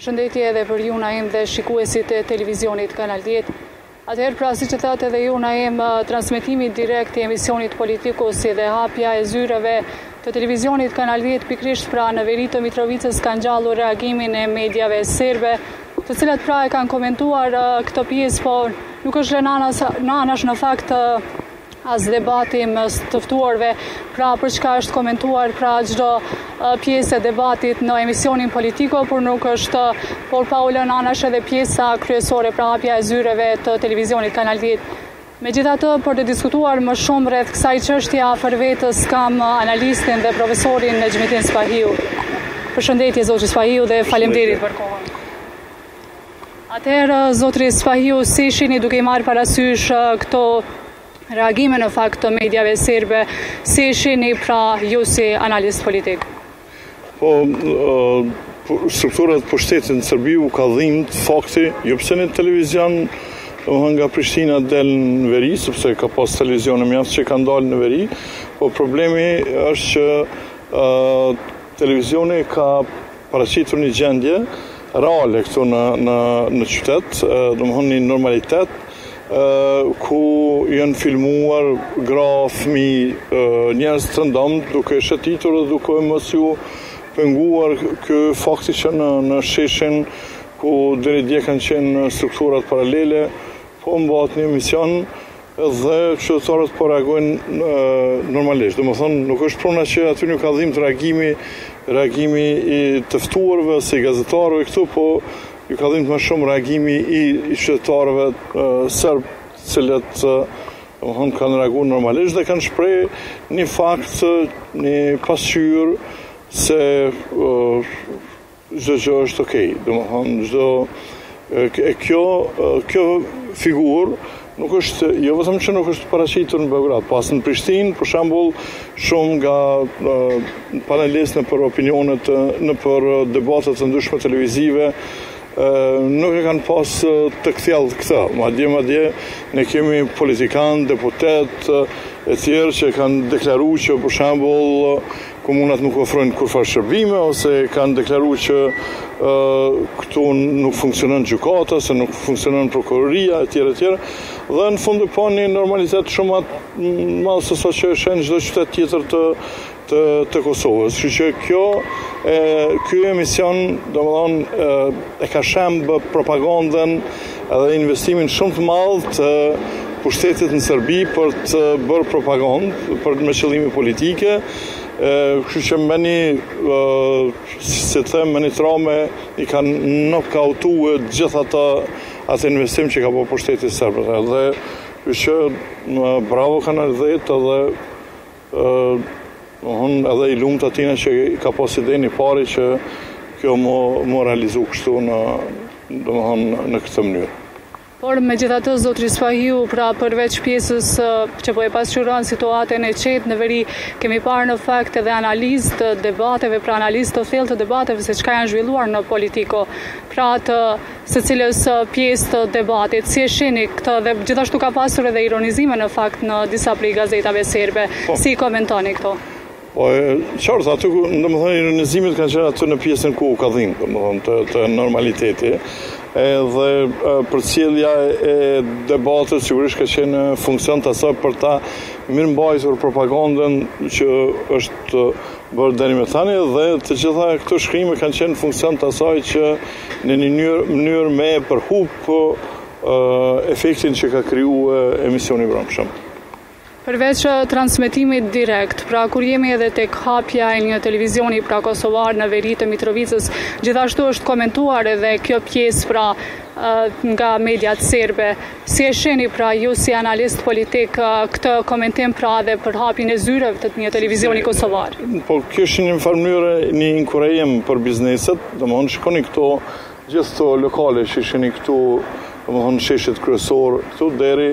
Përshëndetje edhe për ju Naim dhe shikuesit e televizionit Kanal 10. Atëherë pra siç thatë edhe ju Naim, transmetimi direkt i emisionit Politiko si dhe hapja e zyrave të televizionit Kanal 10 pikërisht pra në veri të Mitrovicës kanë ngjallur reagimin e mediave serbe, të cilat pra e kanë komentuar këtë pjesë, po nuk është lënë anash në fakt as debati mes të ftuarve, pra për çka është komentuar pra çdo pjesë e debatit në emisionin Politiko, por nuk është, por pa u lënë anash edhe pjesa kryesore, pra hapja e zyreve të televizionit Kanal 10. Megjithatë, për të diskutuar më shumë rreth kësaj çështje afër vetes kam analistin dhe profesorin Nexhmedin Spahiu. Përshëndetje, zoti Spahiu dhe faleminderit për kohën. Atëherë, zotri Spahiu, si i shihni duke i marrë parasysh këto reagime në fakt të mediave serbe, si i shihni pra ju si analist politik? Po, strukturat e pushtetit në Serbi u ka dhimbt fakti, jo pse një televizion nga Prishtina del në veri, sepse ka pas televizione mjaft që kanë dalë në veri, po problemi është që televizioni ka paraqitur një gjendje reale këtu në në në qytet, domethënë një normalitet ku janë filmuar gra, fëmijë, njerëz të rëndomtë duke shëtitur dhe duke mos iu penguar ky fakti që në në sheshin ku deri dje kanë qenë strukturat paralele Po mbahet një emision dhe qytetarët po reagojnë normalisht. Domethënë, nuk është puna që atyne u ka dhimbt reagimi, reagimi i të ftuarve ose i gazetarëve këtu, po u ka dhimbt më shumë reagimi i, i qytetarëve serbë, të cilët domethënë, kanë reagu normalisht dhe kanë shpreh një fakt, një pasqyrë, se Çdo gjë është okej, domethënë çdo e kjo kjo figurë nuk është jo vetëm që nuk është paraqitur në Beograd, po as në Prishtinë, për shembull, shumë nga panelistët nëpër opinionet nëpër debate të ndryshme televizive nuk e kanë pas të kthjellë këtë. Madje madje ne kemi politikanë, deputetë e tjerë që kanë deklaru që për shembull Komunat nuk ofrojnë kurrfarë shërbime ose kanë deklaru që këtu nuk funksionon gjykata ose nuk funksionon prokuroria etj etj. Dhe në fund u pa një normalitet shumë më madh se sa që e sheh në çdo qytet tjetër të të të Kosovës. Kështu që kjo e ky emision, domethënë e ka shemb propagandën Edhe investimin shumë të madh të pushtetit në Serbi për të bërë propagandë, për me qëllime politike, kështu që me një, si të them, me një trame i kanë nuk ka utu e gjitha ato investime që i ka ba pushteti serb. Dhe që bravo Kanal 10 dhe Unë edhe i lumtë atina që ka pas idenë i pari që kjo m'u, m'u realizu kështu në, domethënë, në këtë mënyrë. Por megjithatë zotri Spahiu, pra përveç pjesës që po e pasqyron situatën e qetë në veri, kemi parë në fakt edhe analizë të debateve, pra analizë të thellë të debateve se çka janë zhvilluar në Politiko, pra të secilës pjesë të debatit. Si e shihni këtë dhe gjithashtu ka pasur edhe ironizime në fakt në disa prej gazetave serbe. Po. Si i komentoni këto? Po, e, qartë, aty, domethënë ironizimet kanë qenë aty në pjesën ku u ka dhimbë, domethënë të, të normalitetit. Edhe përcjellja e debatit sigurisht ka qenë në funksion të asaj për ta mirëmbajtur propagandën që është bërë deri më tani dhe të gjitha këto shkrime kanë qenë në funksion të asaj që në një një mënyrë me përhup efektin që ka kriju emisioni i mbrëmshëm. Përveç transmetimit direkt, pra kur jemi edhe tek hapja e një televizioni pra kosovar në veri të Mitrovicës, gjithashtu është komentuar edhe kjo pjesë pra nga mediat serbe, Si e shihni pra ju si analist politik këtë komentim pra edhe për hapjen e zyrave të një televizioni kosovar? Po kjo është një farë mënyre një inkurajim për bizneset, domethënë shikoni këto gjithë këto lokale që shihni këtu, domethënë sheshet kryesor, këtu deri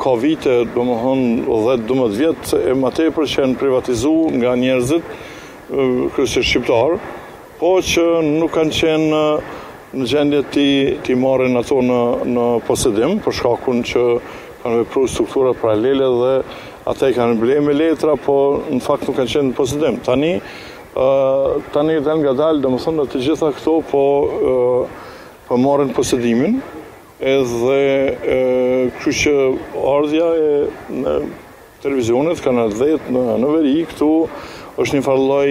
ka vite, domethënë 10-12 vjet e më tepër që janë privatizu nga njerëzit, kryesisht shqiptarë, Po që nuk kanë qenë në gjendje t'i t'i marrin ato në në posedim për shkakun që kanë vepru strukturat paralele dhe ata i kanë ble me letra, po në fakt nuk kanë qenë në posedim. Tani, tani dalëngadalë, domethënë, të gjitha këto, po, po marrin posedimin, edhe, kështu që ardhja e, Televizionit, Kanal dhjetë në në veri këtu është një farë lloj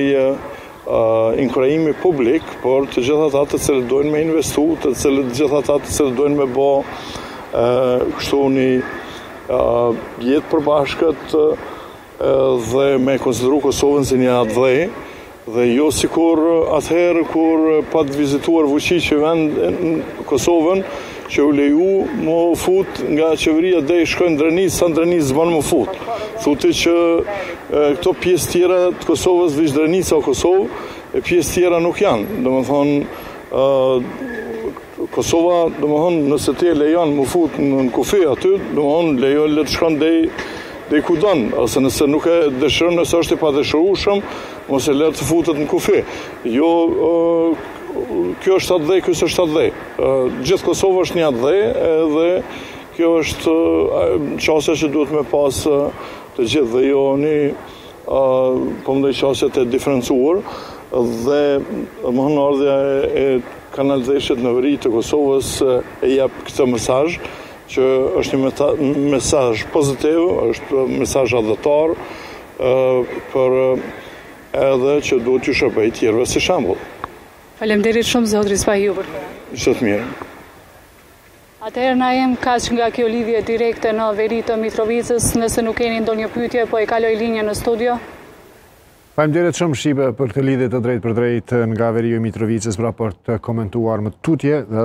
inkurajimi publik për të gjithë ata të cilët dojnë me investu, të cilët të gjithë ata të cilët dojnë me bo kështu një jetë të përbashkët dhe me konsideru Kosovën si një atdhe Dhe jo sikur atëherë kur pat vizituar Vuçiqi vendin, Kosovën, që u leju mu fut nga qeveria dej shkoj në Drenicë, sa në Drenicë s'banë mu fut. Thu ti që këto pjesë tjera të Kosovës veç Drenica o Kosovë, e pjesë tjera nuk janë. Domethënë, Kosova, domethënë, nëse ti e lejon me u fut në kufi aty, domethënë, le le të shkon deri deri ku don, ose nëse nuk e dëshiron, nëse është i padëshirueshëm, mos e le të futet në kufi. Jo kjo është atdhe, kjo është atdhe. Gjithë Kosova është një atdhe, edhe kjo është qasja që duhet me pasë të gjithë dhe jo një Po me nda qasje të diferencuar domethënë ardhja e Kanal Dhjetës në veri të Kosovës e jep këtë mesazh që është një mesazh pozitiv, është mesazh atdhetar por edhe që duhet t'ju shërbejë tjerëve si shembull. Faleminderit shumë, Zotri Spahiu për këtë. Gjithë të mirat. Atëherë nga ne kaq nga kjo lidhje direkte në veri të Mitrovicës, nëse nuk keni ndonjë pyetje po e kaloj linjën në studio. Faleminderit shumë Shqipe për këtë lidhje të drejtpërdrejtë nga veriu i Mitrovicës prapë për të komentuar më tutje.